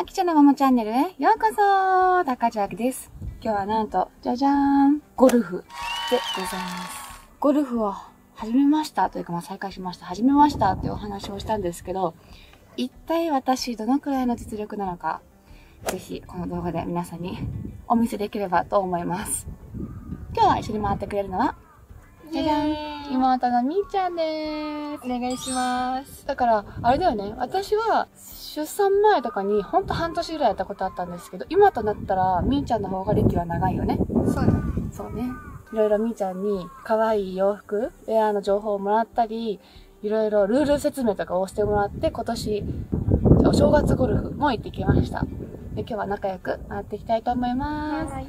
あきちゃんのママチャンネルへようこそ高千秋です。今日はなんと、じゃじゃーんゴルフでございます。ゴルフを始めましたというか、まあ再開しました。始めましたっていうお話をしたんですけど、一体私どのくらいの実力なのか、ぜひこの動画で皆さんにお見せできればと思います。今日は一緒に回ってくれるのは、じゃじゃん妹のみーちゃんです。お願いします。だから、あれだよね。私は、出産前とかに、ほんと半年ぐらいやったことあったんですけど、今となったら、みーちゃんの方が歴は長いよね。そうだね。そうね。いろいろみーちゃんに、可愛い洋服、ウェアの情報をもらったり、いろいろルール説明とかをしてもらって、今年、お正月ゴルフも行ってきました。で、今日は仲良く回っていきたいと思います。はい。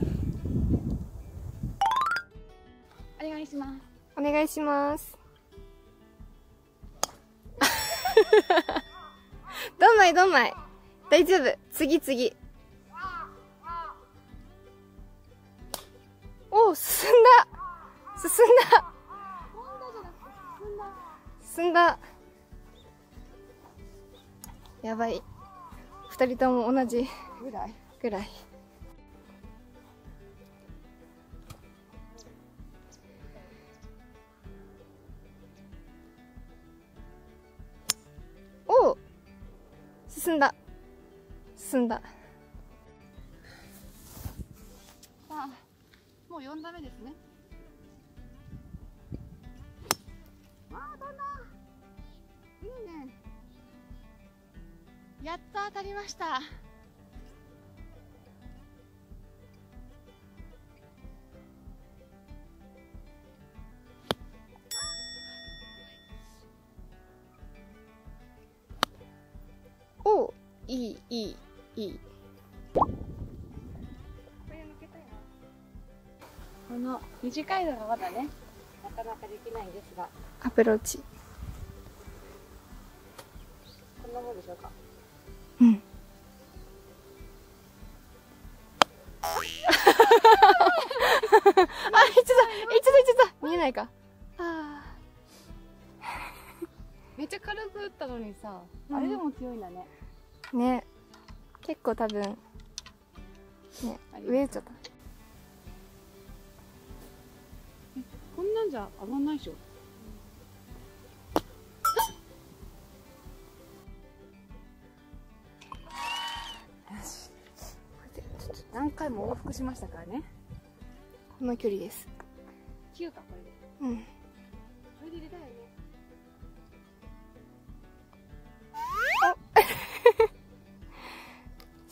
お願いします。お願いします。どんまいどんまい。大丈夫。次次。おお、進んだ進んだ進んだやばい。二人とも同じぐらいぐらい。進んださあ、もう4打目ですね。ああ、飛んだいいね。やっと当たりました。いいいいいい。この短いのがまだね、なかなかできないんですが、アプローチ。こんなもんでしょうか。うん。あ、いっちゃったいっちゃったいっちゃった見えないか。あめっちゃ軽く打ったのにさ、うんあれでも強いんだね。ーね結構多分ね上打っちゃったこんなんじゃ上がんないでしょ？何回も往復しましたからね。この距離です9か、これで。うん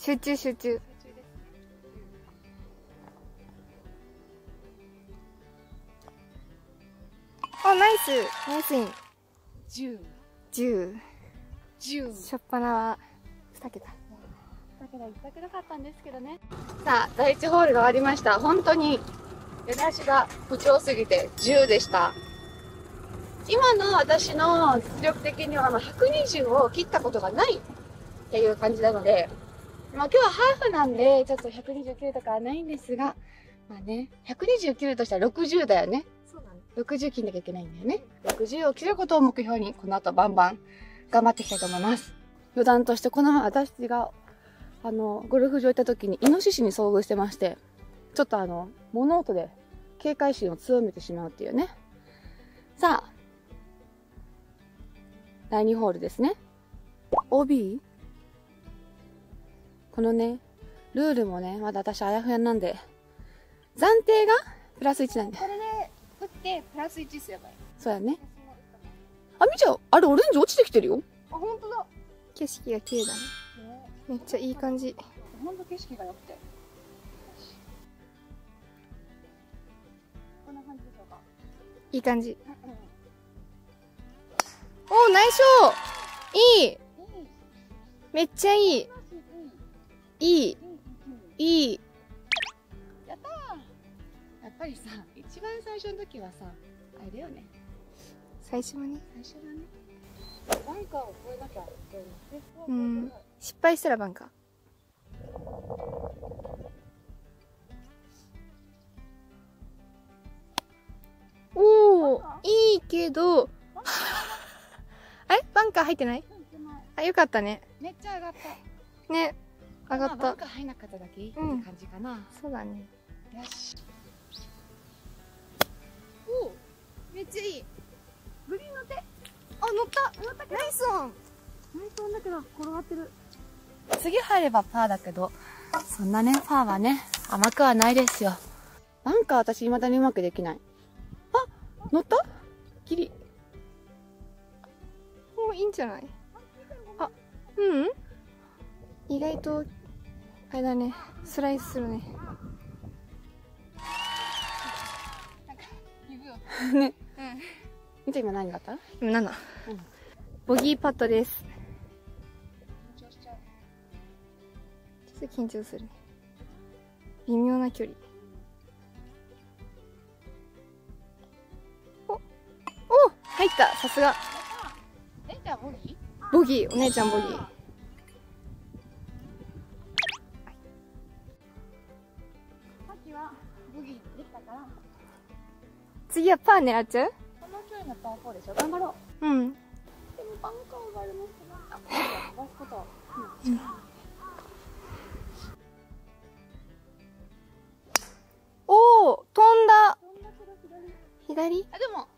集中集中途中です。あナイスナイスイン10、10 10。しょっぱなは2桁だから行きたくなかったんですけどね。さあ、第1ホールが終わりました。本当に出だしが不調すぎて10でした。今の私の実力的にはまあ120を切ったことがないっていう感じなので、まあ今日はハーフなんでちょっと129とかはないんですが、まあね、120切るとしたら60だよね。そうだね60切んなきゃいけないんだよね。60を切ることを目標に、この後バンバン頑張っていきたいと思います。余談として、この前私が、あの、ゴルフ場行った時にイノシシに遭遇してまして、ちょっとあの、物音で警戒心を強めてしまうっていうね。さあ、第2ホールですね。OB? このね、ルールもね、まだ私あやふやなんで、暫定がプラス1なんで。これで打ってプラス1すればいいそうやね。あ、みちゃん、あれオレンジ落ちてきてるよ。あ本当だ景色が綺麗だねめっちゃいい感じほんと景色が良くて。こんな感じでしょうか。いい感じおおナイスショーいいめっちゃいいいいいい。やったー。やっぱりさ、一番最初の時はさ、あれだよね。最初はね。最初だね。バンカーを越えなきゃいけない。でうん。失敗したらバンカー。おおいいけど。あれ？バンカー入ってない。あよかったね。めっちゃ上がった。ね上がっまあバンた。入んなかっただけ？いいってうん感じかな。そうだね。よし。おめっちゃいい。グリーン乗って。あ、乗った乗ったナイスオンナイスオンだけど、転がってる。次入ればパーだけど、そんなね、パーはね、甘くはないですよ。バンカー私未だにうまくできない。あ乗った？ギリ。もういいんじゃない？あ、うん？意外と、あれだね。スライスするね。ね。うん。見て今何があった？今7。うんボギーパットです。ちょっと緊張するね。微妙な距離。おお入ったさすがえ、じゃあボギー？ボギーお姉ちゃんボギー。次はパー狙っちゃう？この距離のパー4でしょ？頑張ろう。うん。でもバンカーがありますね。あ、飛ばすこと。おお飛んだ。左？よあ、でも、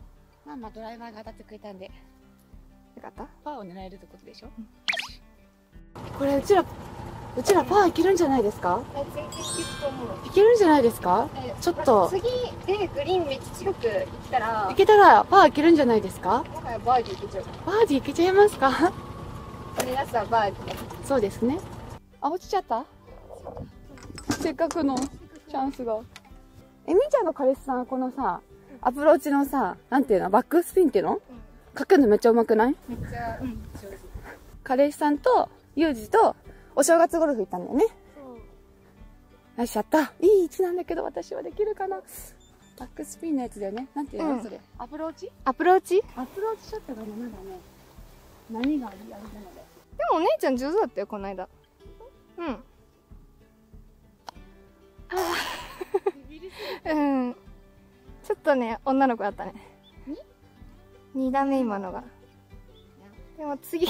まあまあドライバーが当たってくれたんで、かった。パーを狙えるってことでしょ、これうちら、うちらパーいけるんじゃないですか？いけるんじゃないですか？ちょっと、次でグリーンめっちゃ近く行ったらい、けたらパーいけるんじゃないですか？バーディーいけちゃう。バーディーいけちゃいますか？目指すはバーディー。そうですね。あ、落ちちゃった？せっかくのチャンスが。え、みーちゃんの彼氏さん、このさ、アプローチのさ、なんていうの？バックスピンっていうの？かけるのめっちゃ上手くない？めっちゃ、うん、上手。彼氏さんと、ユージと、お正月ゴルフ行ったんだよね。そう。よし、やった。いい位置なんだけど、私はできるかな。バックスピンのやつだよね。なんていうの、うんそれ。アプローチ？アプローチ？でアプローチショットがね、まだね、何がありありなので。もお姉ちゃん上手だったよ、この間。うん。うん。ちょっとね、女の子だったね。二段目今のが。でも次、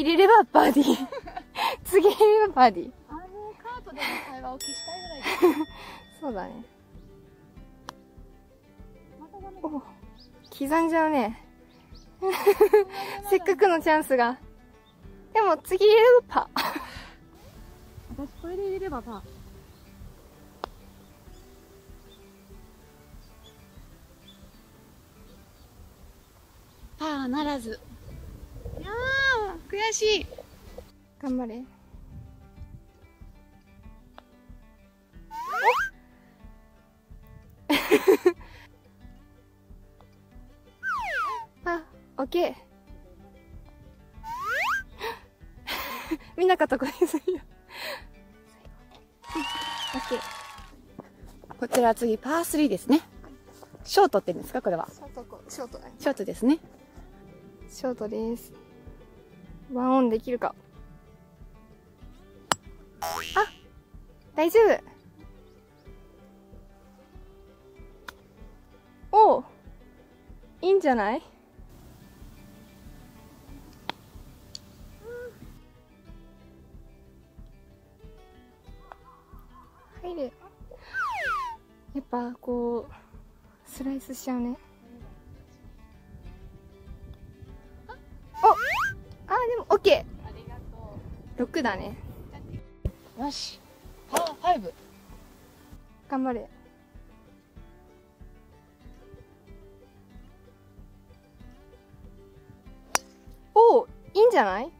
入れればバーディー。次入れればバーディー。あのカートでの会話を消したいぐらいです。そうだね。またダメお刻んじゃうね。せっかくのチャンスが。でも次入れればパー。私これで入れればまあパーならず悔しい頑張れ。あ、オッケー。見なかったことにするよ。オッケー。こちら次パー3ですねショートって言うんですかこれはショートこ、ショート。ショートですねショートです。ワンオンできるか。あ大丈夫おいいんじゃない？入れ。やっぱこう、スライスしちゃうね。あ、でも、オッケありがとー !6 だね。うよしパー5頑張れ。おういいんじゃない？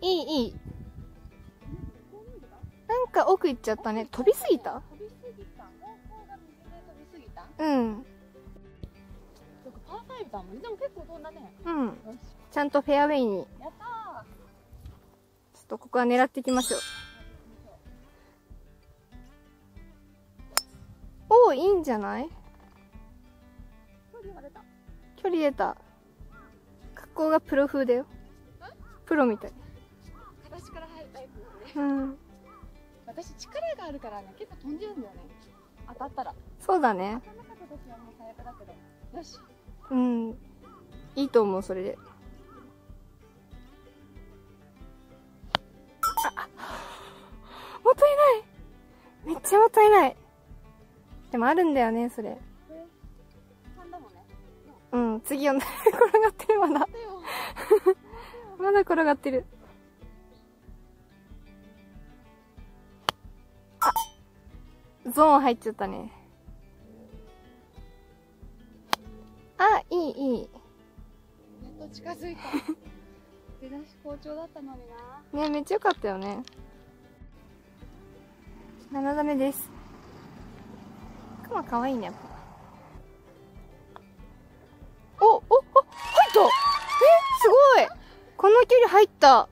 いい、いい。なんか奥行っちゃったね。飛びすぎた？飛びすぎた方向が右で飛びすぎた？うん。そっかパー5だもんねでも結構飛んだねうん。ちゃんとフェアウェイに、やったちょっとここは狙っていきましょう。おういいんじゃない？ー距離が出た距離出た。格好がプロ風だよ。プロみたい。形から入るタイプねうん。私力があるからね結構飛んじゃうんだよね当たったらそうだね。当たんなかった時はもう最悪だけどよしうん。いいと思う、それで。いないめっちゃもったいないでもあるんだよね、それ。3だもんね。うん、次は転がってる、まだ。まだ転がってる。あゾーン入っちゃったね。いい、いい。やっと近づいた。出だし好調だったのにな。ね、めっちゃ良かったよね。7ダメです。クマ可愛いね、やっぱ。お、お、お、入ったえ、すごいこの距離入った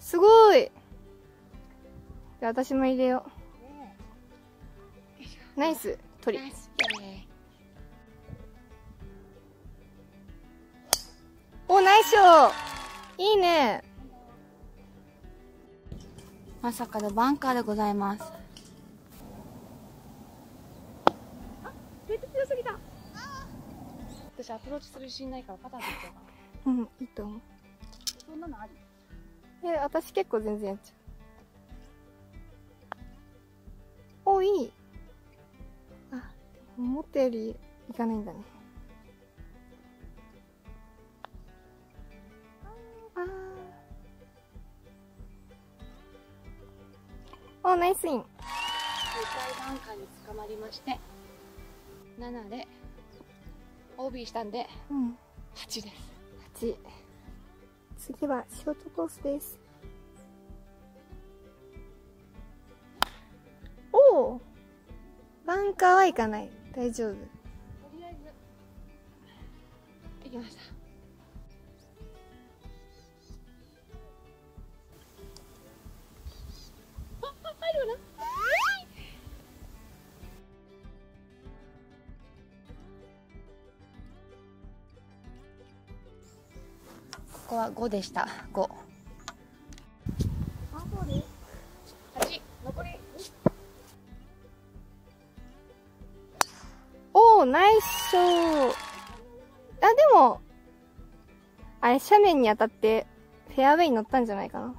すごいじゃあ私も入れよねう。ナイス、え。鳥。いいねまさかのバンカーでございます。めっちゃ強すぎた。私アプローチする自信ないからパターンでいっちゃうかな。うん、いいと思う。そんなのありえ、私結構全然やっちゃう。お、いい。あ、思ったよりいかないんだね。回バンカーに捕まりまして、7で、OB したんで、うん。8です。8。次はショートコースです。おおバンカーはいかない。大丈夫。とりあえず、行きました。ここは5でした。5。残り。おおナイスショーあ、でも、あれ、斜面に当たって、フェアウェイに乗ったんじゃないかな。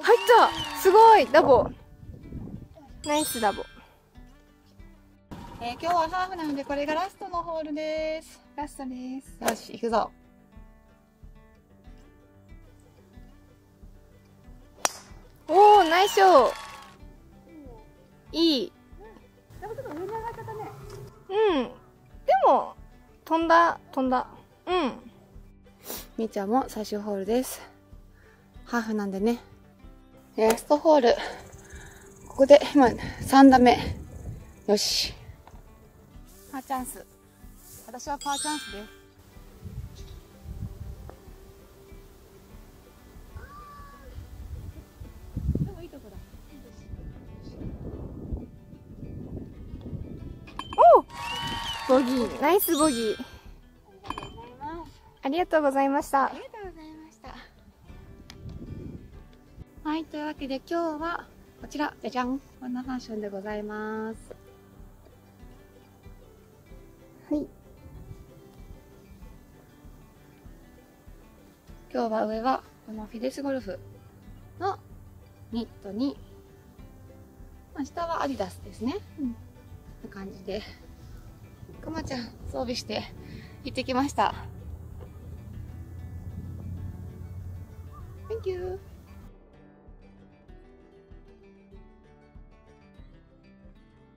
入ったすごいダボナイスダボ。えー今日はハーフなのでこれがラストのホールです。ラストです。よし、行くぞ。おー、ナイスショーいい。でもちょっと上に上がっちゃったね。うん。でも、飛んだ、飛んだ。うん。みーちゃんも最終ホールです。ハーフなんでね。ラストホール。ここで今3打目。よし。パーチャンス。私はパーチャンスです。ボギー。ナイスボギー。ありがとうございましたあ。りがとうございました。はい、というわけで今日はこちら、じゃじゃんこんなファッションでございます。はい。今日は上はこのフィデスゴルフのニットに、まあ、下はアディダスですね。うんこんな感じで、くまちゃん装備して行ってきました。Thank you!